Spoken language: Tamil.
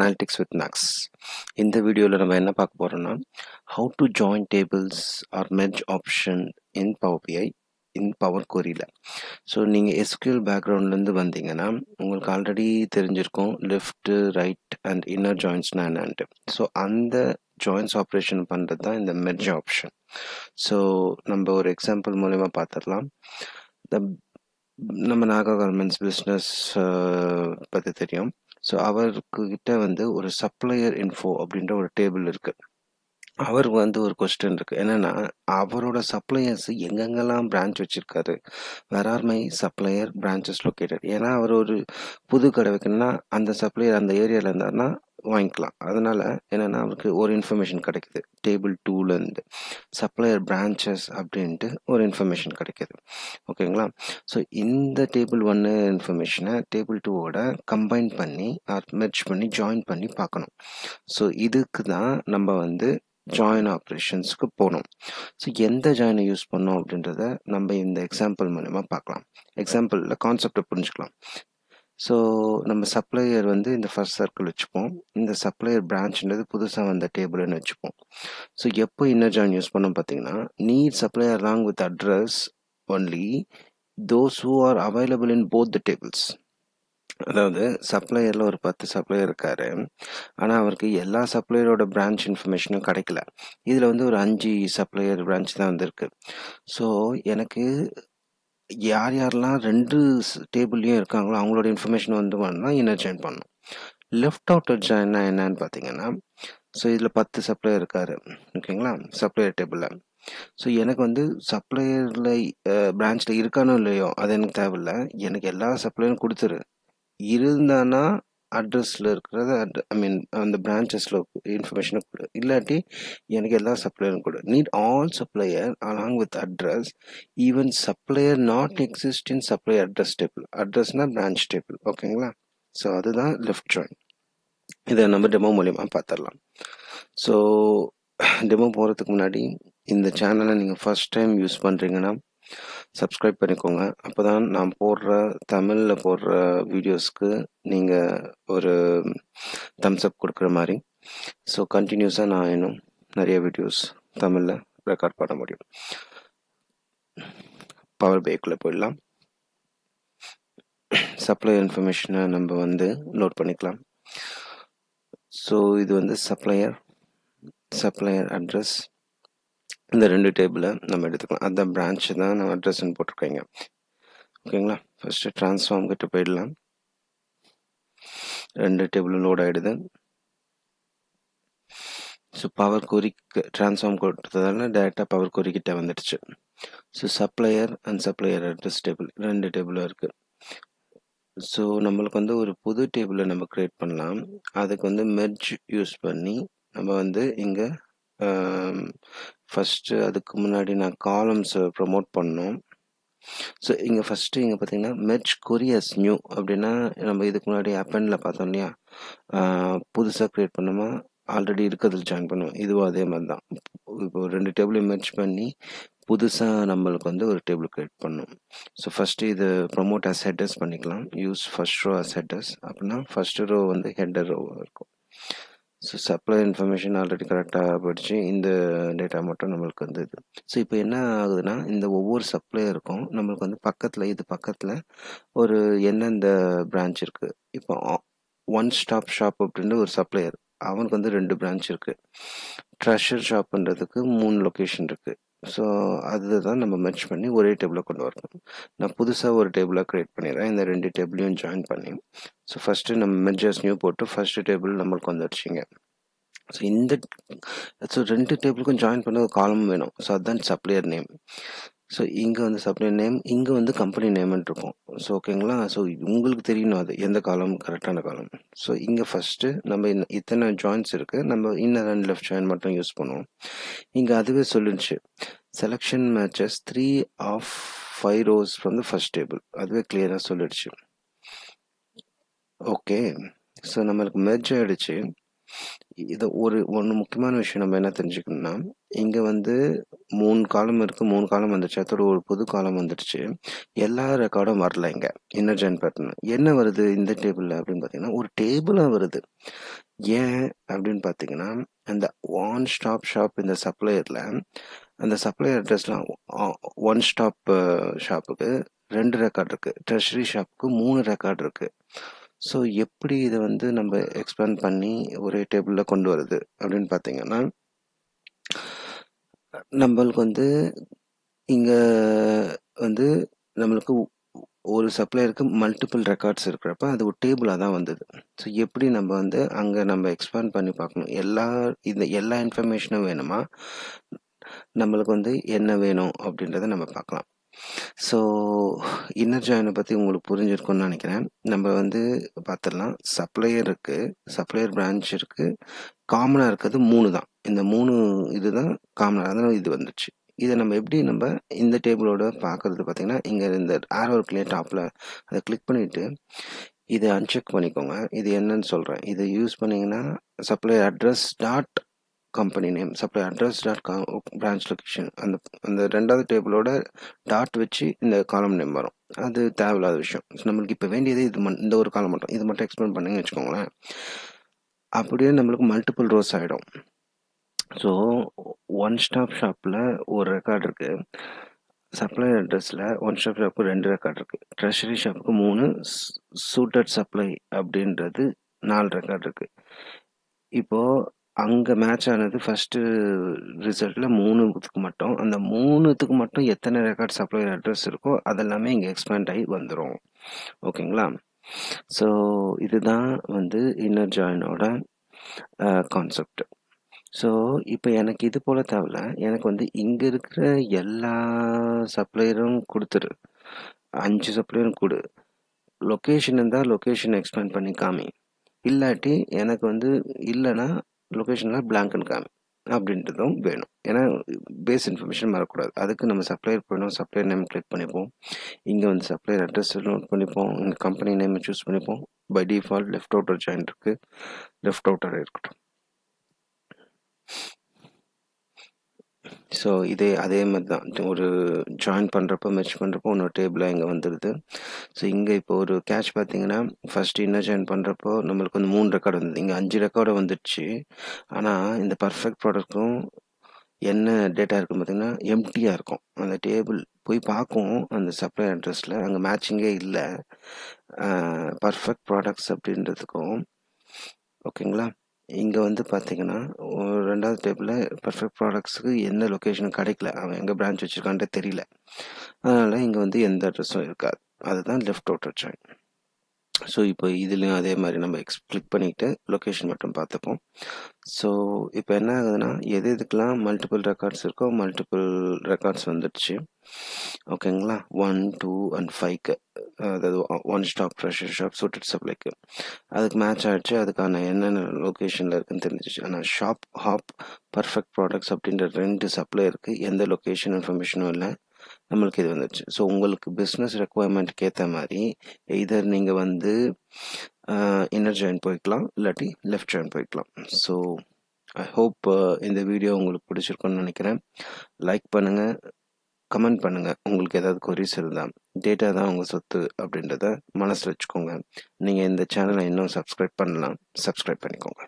அனாலிட்டிக்ஸ் வித் மேக்ஸ் இந்த வீடியோவில் நம்ம என்ன பார்க்க போகிறோம்னா how to join tables or merge option in Power BI in Power கொரியில் so நீங்கள் எஸ்கியூஎல் பேக்ரவுண்ட்லேருந்து வந்தீங்கன்னா உங்களுக்கு ஆல்ரெடி தெரிஞ்சிருக்கும் லெஃப்ட்டு ரைட் அண்ட் இன்னர் ஜாயின்ஸ்னா என்னன்ட்டு ஸோ அந்த ஜாயின்ஸ் ஆப்ரேஷன் பண்ணுறது தான் இந்த மெர்ஜ் ஆப்ஷன் ஸோ நம்ம ஒரு எக்ஸாம்பிள் மூலயமா பார்த்துடலாம் த நம்ம நாகா கார்மெண்ட்ஸ் பிஸ்னஸ் பற்றி தெரியும். ஸோ அவருக்கு கிட்ட வந்து ஒரு சப்ளையர் இன்ஃபோ அப்படின்ற ஒரு டேபிள் இருக்கு. அவருக்கு வந்து ஒரு கொஸ்டின் இருக்குது என்னென்னா அவரோட சப்ளையர்ஸ் எங்கெங்கெல்லாம் பிரான்ச் வச்சுருக்காரு? Where are my supplier branches located ஏன்னா அவர் ஒரு புது கடை வைக்கணும்னா அந்த சப்ளையர் அந்த ஏரியாவில் இருந்தாருன்னா வாங்கிக்கலாம். அதனால் என்னன்னா அவருக்கு ஒரு இன்ஃபர்மேஷன் கிடைக்குது. டேபிள் டூலேருந்து சப்ளையர் பிரான்ச்சஸ் அப்படின்ட்டு ஒரு இன்ஃபர்மேஷன் கிடைக்குது. ஓகேங்களா ஸோ இந்த டேபிள் ஒன்று இன்ஃபர்மேஷனை டேபிள் டூவோட கம்பைன் பண்ணி ஆர் மெர்ஜ் பண்ணி ஜாயின் பண்ணி பார்க்கணும். ஸோ இதுக்கு தான் நம்ம வந்து ஜாயின் ஆப்ரேஷன்ஸ்க்கு போகணும். ஸோ எந்த ஜாயினை யூஸ் பண்ணோம் அப்படின்றத நம்ம இந்த எக்ஸாம்பிள் மூலயமா பார்க்கலாம். எக்ஸாம்பிளில் கான்செப்டை புரிஞ்சுக்கலாம். ஸோ நம்ம சப்ளையர் வந்து இந்த ஃபர்ஸ்ட் சர்க்கிள் வச்சுப்போம். இந்த சப்ளையர் பிரான்ச்ன்றது புதுசாக வந்த டேபிள்னு வச்சுப்போம். ஸோ எப்போ இன்னர் ஜாயின் யூஸ் பண்ணோம் பார்த்தீங்கன்னா need supplier long with address only those who are available in both the tables அதாவது சப்ளையரில் ஒரு பத்து சப்ளையர் இருக்காரு. ஆனால் அவருக்கு எல்லா சப்ளையரோட பிரான்ச் இன்ஃபர்மேஷனும் கிடைக்கல. இதில் வந்து ஒரு அஞ்சு சப்ளையர் பிரான்ச் தான் வந்திருக்கு. ஸோ எனக்கு யார் யாரெல்லாம் ரெண்டு டேபிள்லையும் இருக்காங்களோ அவங்களோட இன்ஃபர்மேஷன் வந்து வேணும்னா இன்னர் ஜாயின் பண்ணணும். லெஃப்ட் அவுட்டர் ஜாயின்னா என்னன்னு பார்த்தீங்கன்னா ஸோ இதில் பத்து சப்ளையர் இருக்காரு. ஓகேங்களா? சப்ளையர் டேபிளில் ஸோ எனக்கு வந்து சப்ளையரில் பிரான்ச்சில் இருக்கானோ இல்லையோ அது எனக்கு தேவையில்ல. எனக்கு எல்லா சப்ளையரும் கொடுத்துரு. இருந்தானா அட்ரஸில் இருக்கிறத ஐ மீன் அந்த பிரான்ச்சஸில் இன்ஃபர்மேஷனை கொடு. இல்லாட்டி எனக்கு எல்லா சப்ளையரும் கொடு. Need all supplier along with address even supplier not exist in supplier address table அட்ரஸ்னா branch table ஓகேங்களா ஸோ அதுதான் லெஃப்ட் ஜாயின் இதை நம்ம டெமோ மூலியமாக பார்த்துடலாம் ஸோ டெமோ போகிறதுக்கு முன்னாடி இந்த சேனலை நீங்கள் ஃபஸ்ட் டைம் யூஸ் பண்ணுறீங்கன்னா சப்ஸ்கிரைப் பண்ணிக்கோங்க. அப்போ தான் நான் போடுற தமிழில் போடுற வீடியோஸ்க்கு நீங்கள் ஒரு தம்ஸ்அப் கொடுக்குற மாதிரி. ஸோ கண்டினியூஸாக நான் இன்னும் நிறைய வீடியோஸ் தமிழில் ரெக்கார்ட் பண்ண முடியும். பவர் பேக்குள்ளே போயிடலாம். சப்ளை இன்ஃபர்மேஷனை நம்ம வந்து நோட் பண்ணிக்கலாம். ஸோ இது வந்து சப்ளையர் சப்ளையர் அட்ரஸ் இந்த ரெண்டு டேபிளை நம்ம எடுத்துக்கலாம். அந்த பிரான்ச் தான் நம்ம அட்ரஸ்ன்னு போட்டிருக்கீங்க. ஓகேங்களா? ஃபஸ்ட்டு ட்ரான்ஸ்ஃபார்ம் கிட்ட போயிடலாம். ரெண்டு டேபிளும் லோட் ஆகிடுது ஸோ பவர் கொரிக்கு ட்ரான்ஸ்ஃபார்ம் கொடுத்ததால டேரெக்டாக பவர் கொரிக்கிட்ட வந்துடுச்சு. So supplier and supplier address table ரெண்டு டேபிளும் இருக்குது ஸோ நம்மளுக்கு வந்து ஒரு புது டேபிளை நம்ம க்ரியேட் பண்ணலாம். அதுக்கு வந்து மெர்ஜ் யூஸ் பண்ணி நம்ம வந்து இங்கே Um, ஃபஸ்ட்டு அதுக்கு முன்னாடி நான் காலம்ஸை ப்ரொமோட் பண்ணோம் ஸோ இங்கே ஃபஸ்ட்டு இங்கே பார்த்தீங்கன்னா மெர்ச் கொரியஸ் நியூ அப்படின்னா நம்ம இதுக்கு முன்னாடி அப்பனில் பார்த்தோம் இல்லையா? புதுசாக க்ரியேட் பண்ணோமா? ஆல்ரெடி இருக்கிறதுல ஜாயின் பண்ணுவோம். இதுவும் அதே மாதிரி தான். இப்போ ரெண்டு டேபிளையும் மெர்ச் பண்ணி புதுசாக நம்மளுக்கு வந்து ஒரு டேபிள் க்ரியேட் பண்ணும். ஸோ ஃபஸ்ட்டு இது ப்ரொமோட் அஸ் ஹெட்டர்ஸ் பண்ணிக்கலாம். Use first row as headers அப்படின்னா ஃபஸ்ட்டு ரோ வந்து ஹெட்டர் ரோ இருக்கும். ஸோ சப்ளை இன்ஃபர்மேஷன் ஆல்ரெடி கரெக்டாக படித்து இந்த டேட்டா மட்டும் நம்மளுக்கு வந்து இது. ஸோ இப்போ என்ன ஆகுதுன்னா இந்த ஒவ்வொரு சப்ளையருக்கும் நம்மளுக்கு வந்து பக்கத்தில் இது பக்கத்தில் ஒரு எந்தெந்த பிரான்ச் இருக்குது இப்போ ஒன் ஸ்டாப் ஷாப் அப்படின்ற ஒரு சப்ளையர் அவனுக்கு வந்து ரெண்டு பிரான்ச் இருக்குது ட்ரெஷர் ஷாப்புன்றதுக்கு மூணு லொக்கேஷன் இருக்குது ஸோ அதுதான் நம்ம மெர்ச் பண்ணி ஒரே டேபிளில் கொண்டு வரணும். நான் புதுசாக ஒரு டேபிளாக க்ரியேட் பண்ணிடுறேன். இந்த ரெண்டு டேபிளையும் ஜாயின் பண்ணி. ஸோ ஃபஸ்ட்டு நம்ம மெர்ஜர்ஸ் நியூ போட்டு ஃபஸ்ட்டு டேபிள் நம்மளுக்கு வந்துடுச்சிங்க ஸோ இந்த ஸோ ரெண்டு டேபிளுக்கும் ஜாயின் பண்ண ஒரு காலம் வேணும். ஸோ அதுதான் சப்ளையர் நேம் ஸோ இங்கே வந்து சப்ளையர் நேம் இங்கே வந்து கம்பெனி நேம்னு இருக்கும். ஸோ ஓகேங்களா ஸோ உங்களுக்கு தெரியணும் அது எந்த காலம் கரெக்டான காலம் ஸோ இங்கே ஃபஸ்ட்டு நம்ம இத்தனை ஜாயின்ஸ் இருக்குது நம்ம இன்னும் ரெண்டு லெஃப்ட் ஜாயின் மட்டும் யூஸ் பண்ணுவோம். இங்கே அதுவே சொல்லிடுச்சு selection matches three of five rows from the first table அதுவே கிளியராக சொல்லிடுச்சு. ஓகே ஸோ நம்மளுக்கு மெர்ஜ் ஆகிடுச்சு இது ஒரு ஒன்று முக்கியமான விஷயம் நம்ம என்ன தெரிஞ்சுக்கணும்னா இங்கே வந்து மூணு காலம் இருக்குது மூணு காலம் வந்துடுச்சு அதோட ஒரு புது காலம் வந்துடுச்சு எல்லா ரெக்கார்டும் வரல இங்கே. இன்னர் ஜாயின் பேட்டர்ன் என்ன வருது இந்த டேபிளில் அப்படின்னு பார்த்தீங்கன்னா ஒரு டேபிளாக வருது. ஏன் அப்படின்னு பார்த்தீங்கன்னா அந்த ஒன் ஸ்டாப் ஷாப் இந்த சப்ளையரில் அந்த சப்ளையர் அட்ரஸ்லாம் ஒன் ஸ்டாப் ஷாப்புக்கு ரெண்டு ரெக்கார்ட் இருக்குது ட்ரெஷரி ஷாப்புக்கு மூணு ரெக்கார்ட் இருக்குது ஸோ எப்படி இதை வந்து நம்ம எக்ஸ்பேண்ட் பண்ணி ஒரே டேபிளில் கொண்டு வருது அப்படின்னு பார்த்தீங்கன்னா நம்மளுக்கு வந்து இங்கே வந்து நம்மளுக்கு ஒரு சப்ளையருக்கு மல்டிபிள் ரெக்கார்ட்ஸ் இருக்கிறப்ப அது ஒரு டேபிளாக தான் வந்தது. ஸோ எப்படி நம்ம வந்து அங்கே நம்ம எக்ஸ்பேண்ட் பண்ணி பார்க்கணும்? எல்லா இந்த எல்லா இன்ஃபர்மேஷனும் வேணுமா? நம்மளுக்கு வந்து என்ன வேணும் அப்படின்றத நம்ம பார்க்கலாம். ஸோ இன்னர் ஜாயினை பற்றி உங்களுக்கு புரிஞ்சிருக்கும்னு நினைக்கிறேன். நம்ம வந்து பார்த்துடலாம் சப்ளையர் இருக்குது சப்ளையர் பிரான்ச் இருக்குது காமனாக இருக்கிறது மூணு தான். இந்த மூணு இது தான் காமனாக அதனால் இது வந்துச்சு. இதை நம்ம எப்படி நம்ம இந்த டேபிளோட பார்க்குறது பார்த்திங்கன்னா இங்கே இந்த ஆரோ இருக்குல்லையே டாப்பில் அதை கிளிக் பண்ணிவிட்டு இதை அன்செக் பண்ணிக்கோங்க. இது என்னன்னு சொல்கிறேன் இதை யூஸ் பண்ணிங்கன்னா supplier address dot company name supply address dot com branch location அந்த அந்த ரெண்டாவது டேபிளோட டாட் வச்சு இந்த காலம் நேம் வரும். அது தேவையில்லாத விஷயம். நம்மளுக்கு இப்போ வேண்டியது இது மண் இந்த ஒரு காலம் மட்டும். இது மட்டும் எக்ஸ்பிளைன் பண்ணுங்க வச்சுக்கோங்களேன். அப்படியே நம்மளுக்கு மல்டிபிள் ரோஸ் ஆகிடும் ஸோ ஒன் ஸ்டாப் ஷாப்பில் ஒரு ரெக்கார்ட் இருக்குது சப்ளை அட்ரஸில் ஒன் ஸ்டாப் ஷாப்புக்கு ரெண்டு ரெக்கார்ட் இருக்குது ட்ரெஷரி ஷாப்புக்கு மூணு சூட்டட் சப்ளை அப்படின்றது நாலு ரெக்கார்ட் இருக்குது இப்போது அங்கே மேட்ச் ஆனது ஃபஸ்ட்டு ரிசல்ட்டில் மூணுத்துக்கு மட்டும். அந்த மூணுத்துக்கு மட்டும் எத்தனை ரெக்கார்ட் சப்ளையர் அட்ரஸ் இருக்கோ அதெல்லாமே இங்கே எக்ஸ்பேண்ட் ஆகி வந்துடும் ஓகேங்களா? ஸோ இதுதான் வந்து இன்னர் ஜாயினோட கான்செப்ட் ஸோ இப்போ எனக்கு இது போல் தேவையில்ல. எனக்கு வந்து இங்கே இருக்கிற எல்லா சப்ளையரும் கொடுத்துரு. அஞ்சு சப்ளையரும் கொடு. லொக்கேஷன் இருந்தால் லொக்கேஷன் எக்ஸ்பேண்ட் பண்ணி காமி. இல்லாட்டி எனக்கு வந்து இல்லைன்னா லொக்கேஷன்லாம் பிளாங்க்னு காமி. அப்படின்றதும் வேணும். ஏன்னா பேஸ் இன்ஃபர்மேஷன் வரக்கூடாது அதுக்கு நம்ம சப்ளையர் போயிடும் சப்ளையர் நேம் கிளிக் பண்ணிப்போம். இங்கே வந்து சப்ளையர் அட்ரஸ் நோட் பண்ணிப்போம். இங்கே கம்பெனி நேம் சூஸ் பண்ணிப்போம். By default left outer join இருக்குது லெஃப்ட் அவுட்டர் இருக்கட்டும். ஸோ இதே அதே மாதிரி தான் ஒரு ஜாயின் பண்ணுறப்போ மெர்ச் பண்ணுறப்போ இன்னொரு டேபிளாக இங்கே வந்துடுது ஸோ இங்கே இப்போ ஒரு கேட்ச் பார்த்தீங்கன்னா ஃபஸ்ட்டு இன்னும் ஜாயின் பண்ணுறப்போ நம்மளுக்கு வந்து மூணு ரெக்கார்டு வந்தது. இங்கே அஞ்சு ரெக்கார்டு வந்துடுச்சு ஆனால் இந்த பர்ஃபெக்ட் ப்ராடக்ட்டும் என்ன டேட்டா இருக்குன்னு பார்த்தீங்கன்னா எம்டியாக இருக்கும். அந்த டேபிள் போய் பார்க்கும் அந்த சப்ளை அட்ரஸில் அங்கே மேட்சிங்கே இல்லை. பர்ஃபெக்ட் ப்ராடக்ட்ஸ் அப்படின்றதுக்கும் ஓகேங்களா இங்கே வந்து பார்த்தீங்கன்னா ரெண்டாவது டேபிளில் பர்ஃபெக்ட் ப்ராடக்ட்ஸுக்கு எந்த லொக்கேஷனும் கிடைக்கல. அவன் எங்கே பிரான்ச் வச்சுருக்கான்ட்டு தெரியல. அதனால் இங்கே வந்து எந்த அட்ரஸும் இருக்காது. அதுதான் லெஃப்ட் அவுட்டர் ஜாயின் ஸோ இப்போ இதுலேயும் அதே மாதிரி நம்ம எக்ஸ் கிளிக் பண்ணிவிட்டு லொக்கேஷன் மட்டும் பார்த்துப்போம். ஸோ இப்போ என்ன ஆகுதுன்னா எது இதுக்கெலாம் மல்டிபிள் ரெக்கார்ட்ஸ் இருக்கோ மல்டிபிள் ரெக்கார்ட்ஸ் வந்துடுச்சு. ஓகேங்களா? ஒன் டூ அண்ட் ஃபைவ்க்கு அதாவது one stop fresher shop suited சப்ளைக்கு அதுக்கு மேட்ச் ஆகிடுச்சு அதுக்கான என்னென்ன லொக்கேஷனில் இருக்குன்னு தெரிஞ்சிச்சு. ஆனால் ஷாப் ஹாப் பர்ஃபெக்ட் ப்ராடக்ட்ஸ் அப்படின்ற ரெண்டு சப்ளை இருக்குது எந்த லொக்கேஷன் இன்ஃபர்மேஷனும் இல்லை. நம்மளுக்கு இது வந்துடுச்சு ஸோ உங்களுக்கு பிஸ்னஸ் ரெக்குவயர்மெண்ட்க்கு ஏற்ற மாதிரி இதர் நீங்கள் வந்து இன்னர் ஜாயின் போய்க்கலாம் இல்லாட்டி லெஃப்ட் ஜாயின் போய்க்கலாம். ஸோ ஐ ஹோப் இந்த வீடியோ உங்களுக்கு பிடிச்சிருக்குன்னு நினைக்கிறேன். லைக் பண்ணுங்கள் கமெண்ட் பண்ணுங்கள் உங்களுக்கு ஏதாவது கொரிஸ் இருந்தால் டேட்டா தான் உங்கள் சொத்து அப்படின்றத மனசில் வச்சுக்கோங்க. நீங்கள் இந்த சேனலை இன்னும் சப்ஸ்கிரைப் பண்ணலாம். சப்ஸ்கிரைப் பண்ணிக்கோங்க.